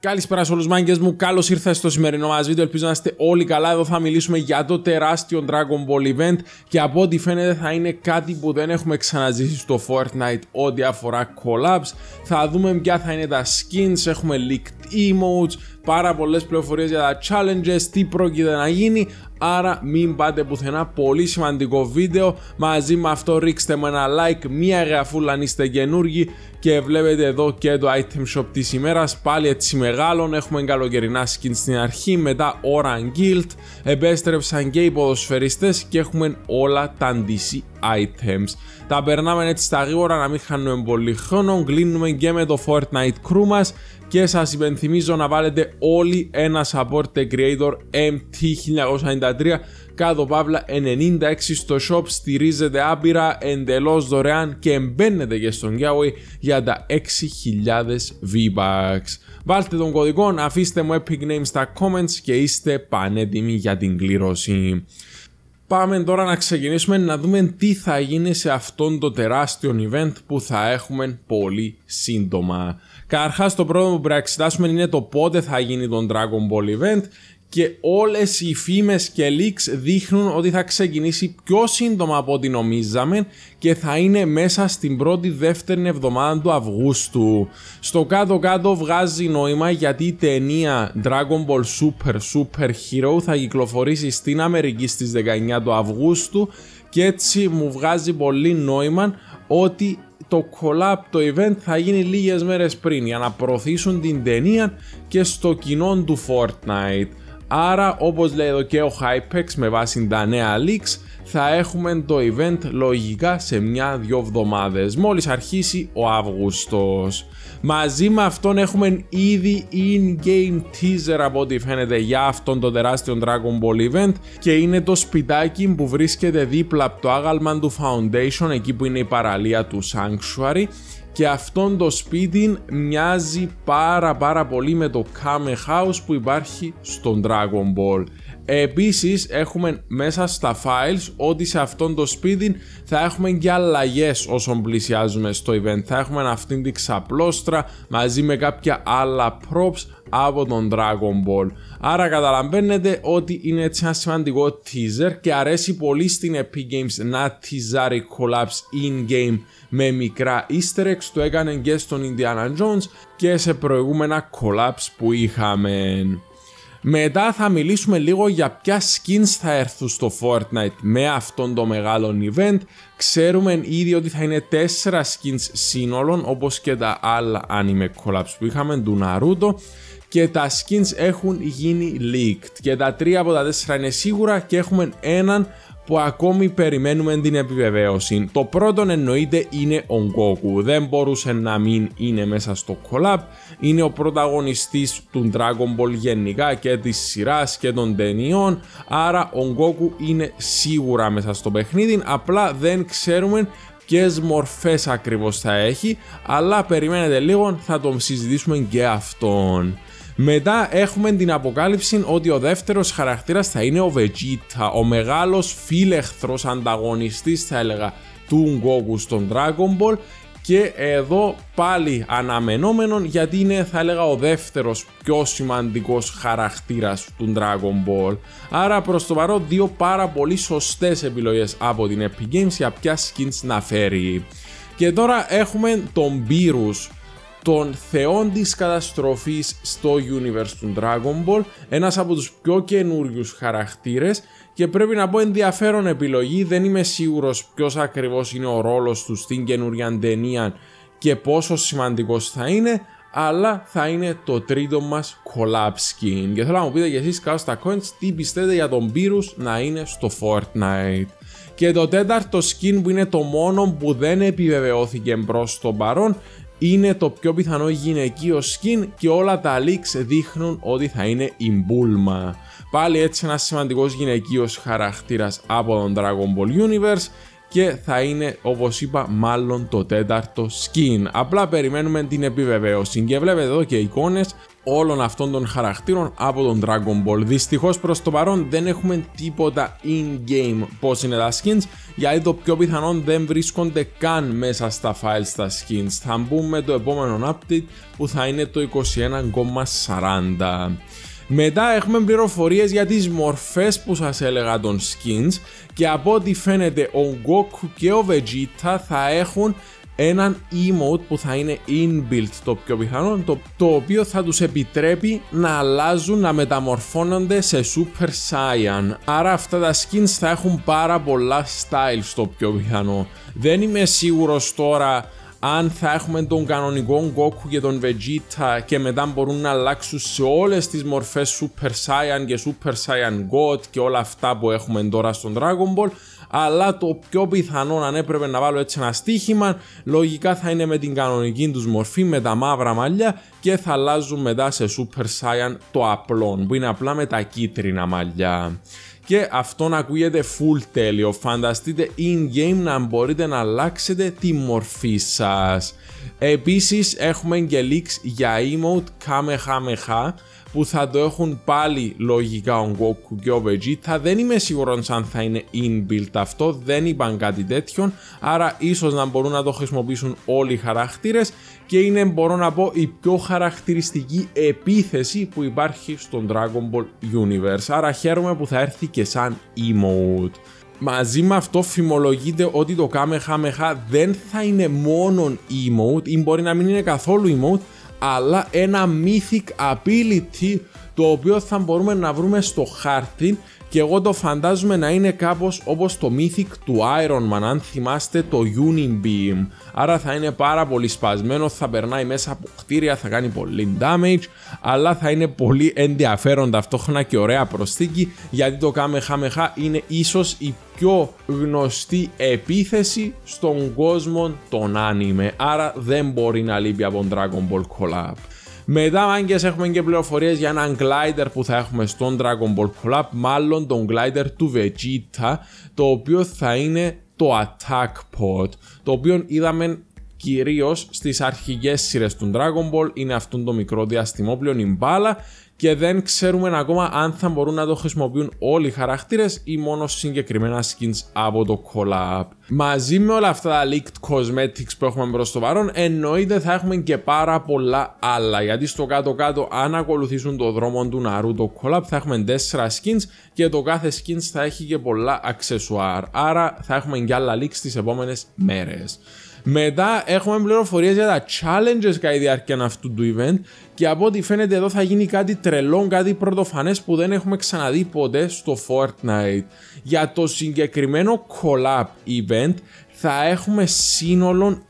Καλησπέρα σε όλους μάγκες μου, καλώς ήρθατε στο σημερινό μας βίντεο, ελπίζω να είστε όλοι καλά, εδώ θα μιλήσουμε για το τεράστιο Dragon Ball Event και από ό,τι φαίνεται θα είναι κάτι που δεν έχουμε ξαναζήσει στο Fortnite ό,τι αφορά collabs, θα δούμε ποια θα είναι τα skins, έχουμε leaked emotes, πάρα πολλές πληροφορίες για τα challenges, τι πρόκειται να γίνει, άρα μην πάτε πουθενά, πολύ σημαντικό βίντεο, μαζί με αυτό ρίξτε με ένα like, μία γραφούλα αν είστε καινούργοι. Και βλέπετε εδώ και το item shop της ημέρας, πάλι έτσι μεγάλων, έχουμε καλοκαιρινά skins στην αρχή, μετά Oran Guild, επέστρεψαν και οι ποδοσφαιριστές και έχουμε όλα τα DC items. Τα περνάμε έτσι στα γρήγορα να μην χάνουμε πολύ χρόνο, κλείνουμε και με το Fortnite crew μας και σας υπενθυμίζω να βάλετε όλοι ένα support creator MT1993 κάτω παύλα 96 στο shop στηρίζετε άπειρα εντελώς δωρεάν και μπαίνετε και στον giveaway για τα 6.000 V-Bucks. Βάλτε τον κωδικό, αφήστε μου epic name στα comments και είστε πανέτοιμοι για την κλήρωση. Πάμε τώρα να ξεκινήσουμε να δούμε τι θα γίνει σε αυτόν το τεράστιο event που θα έχουμε πολύ σύντομα. Καταρχάς, το πρώτο που πρέπει να εξετάσουμε είναι το πότε θα γίνει τον Dragon Ball Event και όλες οι φήμες και leaks δείχνουν ότι θα ξεκινήσει πιο σύντομα από ό,τι νομίζαμε και θα είναι μέσα στην πρώτη δεύτερη εβδομάδα του Αυγούστου. Στο κάτω κάτω βγάζει νόημα γιατί η ταινία Dragon Ball Super Super Hero θα κυκλοφορήσει στην Αμερική στις 19 του Αυγούστου και έτσι μου βγάζει πολύ νόημα ότι το collab, το event θα γίνει λίγες μέρες πριν για να προωθήσουν την ταινία και στο κοινό του Fortnite. Άρα όπως λέει εδώ και ο Hypex με βάση τα νέα leaks θα έχουμε το event λογικά σε μια-δυο εβδομάδες μόλις αρχίσει ο Αύγουστος. Μαζί με αυτόν έχουμε ήδη in-game teaser από ό,τι φαίνεται για αυτόν το τεράστιο Dragon Ball event και είναι το σπιτάκι που βρίσκεται δίπλα από το άγαλμα του Foundation εκεί που είναι η παραλία του Sanctuary και αυτόν το σπίτι μοιάζει πάρα πάρα πολύ με το Kame House που υπάρχει στον Dragon Ball. Επίσης έχουμε μέσα στα files ότι σε αυτόν το σπίτι θα έχουμε και αλλαγές όσων πλησιάζουμε στο event. Θα έχουμε αυτήν την ξαπλώστρα μαζί με κάποια άλλα props από τον Dragon Ball. Άρα καταλαβαίνετε ότι είναι έτσι ένα σημαντικό teaser και αρέσει πολύ στην Epic Games να teaser collapse in-game με μικρά easter eggs. Το έκανε και στον Indiana Jones και σε προηγούμενα collapse που είχαμε. Μετά θα μιλήσουμε λίγο για ποια skins θα έρθουν στο Fortnite με αυτόν το μεγάλο event. Ξέρουμε ήδη ότι θα είναι 4 skins σύνολων όπως και τα άλλα anime collabs που είχαμε του Naruto και τα skins έχουν γίνει leaked. Και τα τρία από τα τέσσερα είναι σίγουρα και έχουμε έναν που ακόμη περιμένουμε την επιβεβαίωση. Το πρώτο εννοείται είναι ο Goku, δεν μπορούσε να μην είναι μέσα στο collab, είναι ο πρωταγωνιστής του Dragon Ball γενικά και της σειράς και των ταινιών, άρα ο Goku είναι σίγουρα μέσα στο παιχνίδι, απλά δεν ξέρουμε ποιες μορφές ακριβώς θα έχει, αλλά περιμένετε λίγο θα τον συζητήσουμε και αυτόν. Μετά έχουμε την αποκάλυψη ότι ο δεύτερος χαρακτήρας θα είναι ο Vegeta, ο μεγάλος φίλεχθρος ανταγωνιστής θα έλεγα του Goku στον Dragon Ball. Και εδώ πάλι αναμενόμενο γιατί είναι θα έλεγα ο δεύτερος πιο σημαντικός χαρακτήρας του Dragon Ball. Άρα προς το παρόν δύο πάρα πολύ σωστές επιλογές από την Epic Games για ποια skins να φέρει. Και τώρα έχουμε τον Beerus των θεών της καταστροφής στο universe του Dragon Ball, ένας από τους πιο καινούριους χαρακτήρες και πρέπει να πω ενδιαφέρον επιλογή, δεν είμαι σίγουρος ποιος ακριβώς είναι ο ρόλος του στην καινούρια ταινία και πόσο σημαντικός θα είναι, αλλά θα είναι το τρίτο μας collab skin. Και θέλω να μου πείτε και εσείς κάτω στα coins τι πιστεύετε για τον Beerus να είναι στο Fortnite; Και το τέταρτο skin που είναι το μόνο που δεν επιβεβαιώθηκε προς το παρόν είναι το πιο πιθανό γυναικείο skin και όλα τα leaks δείχνουν ότι θα είναι η Bulma. Πάλι έτσι ένας σημαντικός γυναικείος χαρακτήρας από τον Dragon Ball Universe και θα είναι όπως είπα μάλλον το τέταρτο skin. Απλά περιμένουμε την επιβεβαίωση και βλέπετε εδώ και εικόνες όλων αυτών των χαρακτήρων από τον Dragon Ball. Δυστυχώς προς το παρόν δεν έχουμε τίποτα in-game πώς είναι τα skins; Γιατί το πιο πιθανόν δεν βρίσκονται καν μέσα στα files τα skins. Θα μπούμε το επόμενο update που θα είναι το 21,40. Μετά έχουμε πληροφορίες για τις μορφές που σας έλεγα των skins και από ό,τι φαίνεται ο Goku και ο Vegeta θα έχουν έναν emote που θα είναι inbuilt το πιο πιθανό, το, το οποίο θα τους επιτρέπει να αλλάζουν, να μεταμορφώνονται σε Super Saiyan. Άρα αυτά τα skins θα έχουν πάρα πολλά styles το πιο πιθανό. Δεν είμαι σίγουρος τώρα αν θα έχουμε τον κανονικό Goku και τον Vegeta και μετά μπορούν να αλλάξουν σε όλες τις μορφές Super Saiyan και Super Saiyan God και όλα αυτά που έχουμε τώρα στον Dragon Ball αλλά το πιο πιθανό αν έπρεπε να βάλω έτσι ένα στοίχημα λογικά θα είναι με την κανονική τους μορφή με τα μαύρα μαλλιά και θα αλλάζουν μετά σε Super Saiyan το απλό που είναι απλά με τα κίτρινα μαλλιά και αυτό να ακούγεται full τέλειο. Φανταστείτε in-game να μπορείτε να αλλάξετε τη μορφή σας. Επίσης έχουμε και leaks για emote Kamehameha που θα το έχουν πάλι λογικά ο Goku και ο Vegeta. Δεν είμαι σίγουρος αν θα είναι inbuilt αυτό, δεν είπαν κάτι τέτοιο, άρα ίσως να μπορούν να το χρησιμοποιήσουν όλοι οι χαρακτήρες και είναι μπορώ να πω η πιο χαρακτηριστική επίθεση που υπάρχει στον Dragon Ball Universe. Άρα χαίρομαι που θα έρθει και σαν emote. Μαζί με αυτό φημολογείται ότι το Kamehameha δεν θα είναι μόνο emote ή μπορεί να μην είναι καθόλου emote αλλά ένα mythic ability το οποίο θα μπορούμε να βρούμε στο χάρτη και εγώ το φαντάζομαι να είναι κάπως όπως το Mythic του Iron Man αν θυμάστε το Unibeam άρα θα είναι πάρα πολύ σπασμένο, θα περνάει μέσα από κτίρια, θα κάνει πολύ damage αλλά θα είναι πολύ ενδιαφέρον ταυτόχρονα και ωραία προσθήκη γιατί το Kamehameha είναι ίσως η πιο γνωστή επίθεση στον κόσμο των anime άρα δεν μπορεί να λείπει από Dragon Ball Collab. Μετά, μάγκες, έχουμε και πληροφορίες για έναν glider που θα έχουμε στον Dragon Ball Collab, μάλλον τον glider του Vegeta, το οποίο θα είναι το Attack Pod, το οποίο είδαμε κυρίως στις αρχικέ σειρές του Dragon Ball. Είναι αυτό το μικρό διαστημόπλαιο, η μπάλα και δεν ξέρουμε ακόμα αν θα μπορούν να το χρησιμοποιούν όλοι οι χαρακτήρες ή μόνο συγκεκριμένα skins από το collab. Μαζί με όλα αυτά τα leaked cosmetics που έχουμε προς το παρόν εννοείται θα έχουμε και πάρα πολλά άλλα γιατί στο κάτω κάτω αν ακολουθήσουν το δρόμο του Naruto collab θα έχουμε 4 skins και το κάθε skins θα έχει και πολλά accessoire άρα θα έχουμε και άλλα leaks τις επόμενες μέρες. Μετά έχουμε πληροφορίες για τα challenges κατά τη διάρκεια αυτού του event και από ό,τι φαίνεται εδώ θα γίνει κάτι τρελό, κάτι πρωτοφανές που δεν έχουμε ξαναδεί ποτέ στο Fortnite. Για το συγκεκριμένο collab event θα έχουμε σύνολο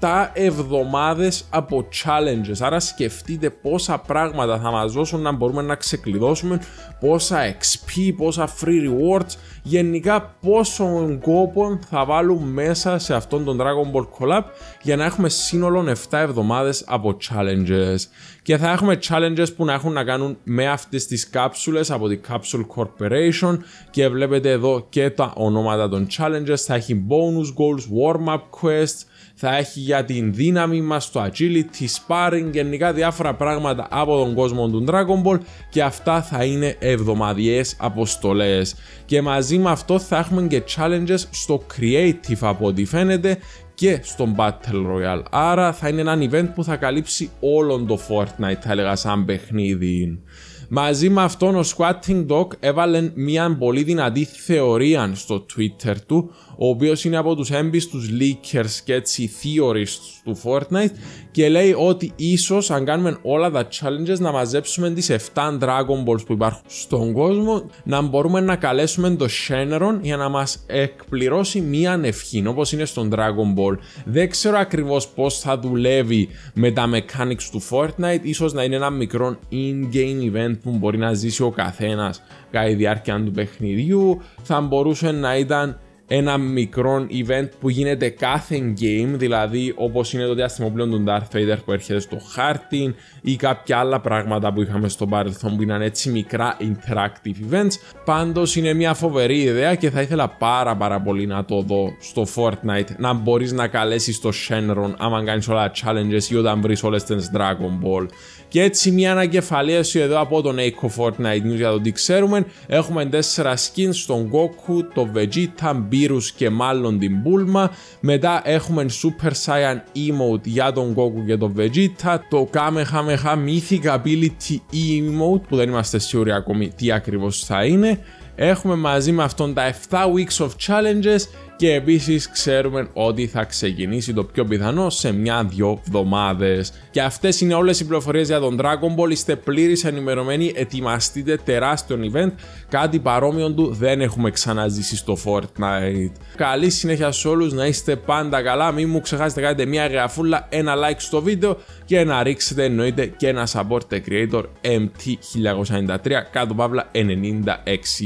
7 εβδομάδες από challenges. Άρα σκεφτείτε πόσα πράγματα θα μας δώσουν να μπορούμε να ξεκλειδώσουμε, πόσα XP, πόσα free rewards, γενικά πόσο κόπο θα βάλουμε μέσα σε αυτόν τον Dragon Ball Collab για να έχουμε σύνολο 7 εβδομάδες από challenges. Και θα έχουμε challenges που να έχουν να κάνουν με αυτές τις κάψουλες από την Capsule Corporation και βλέπετε εδώ και τα ονόματα των challenges, θα έχει bonus goals, warm-up quests, θα έχει για την δύναμη μας, το agility, sparring, γενικά διάφορα πράγματα από τον κόσμο του Dragon Ball και αυτά θα είναι εβδομαδιαίες αποστολές. Και μαζί με αυτό θα έχουμε και challenges στο creative από ό,τι φαίνεται και στο Battle Royale. Άρα θα είναι ένα event που θα καλύψει όλον το Fortnite, θα έλεγα σαν παιχνίδι. Μαζί με αυτόν ο Squatting Dog έβαλε μια πολύ δυνατή θεωρία στο Twitter του ο οποίος είναι από τους έμπιστους leakers και έτσι theorists του Fortnite και λέει ότι ίσως αν κάνουμε όλα τα challenges να μαζέψουμε τις 7 Dragon Balls που υπάρχουν στον κόσμο να μπορούμε να καλέσουμε το Shenron για να μας εκπληρώσει μία ευχή όπως είναι στον Dragon Ball. Δεν ξέρω ακριβώς πώς θα δουλεύει με τα mechanics του Fortnite, ίσως να είναι ένα μικρό in-game event που μπορεί να ζήσει ο καθένας κατά τη διάρκεια του παιχνιδιού, θα μπορούσε να ήταν ένα μικρό event που γίνεται κάθε game, δηλαδή όπως είναι το διάστημα πλέον του Darth Vader που έρχεται στο χάρτη ή κάποια άλλα πράγματα που είχαμε στο παρελθόν που ήταν έτσι μικρά interactive events. Πάντως είναι μια φοβερή ιδέα και θα ήθελα πάρα πάρα πολύ να το δω στο Fortnite, να μπορείς να καλέσεις το Shenron άμα κάνεις όλα τα challenges ή όταν βρεις όλες τις Dragon Ball. Και έτσι μια ανακεφαλίαση εδώ από τον Echo Fortnite News για το τι ξέρουμε. Έχουμε 4 skins στον Goku, το Vegeta, Beerus και μάλλον την Bulma. Μετά έχουμε Super Saiyan Emote για τον Goku και τον Vegeta. Το Kamehameha Mythic Ability Emote που δεν είμαστε σίγουροι ακόμη τι ακριβώς θα είναι. Έχουμε μαζί με αυτόν τα 7 Weeks of Challenges και επίσης ξέρουμε ότι θα ξεκινήσει το πιο πιθανό σε μια-δυο εβδομάδες. Και αυτές είναι όλες οι πληροφορίες για τον Dragon Ball, είστε πλήρης ενημερωμένοι, ετοιμαστείτε τεράστιο event, κάτι παρόμοιο του δεν έχουμε ξαναζήσει στο Fortnite. Καλή συνέχεια σε όλους, να είστε πάντα καλά, μην μου ξεχάσετε κάνετε μια γραφούλα, ένα like στο βίντεο και να ρίξετε εννοείται και ένα support creator MT1993 κάτω παύλα 96.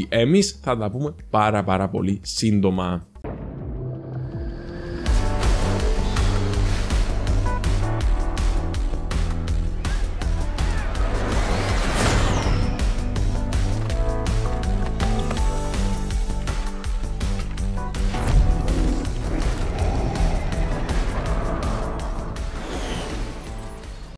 Εμείς θα τα πούμε πάρα πάρα πολύ σύντομα.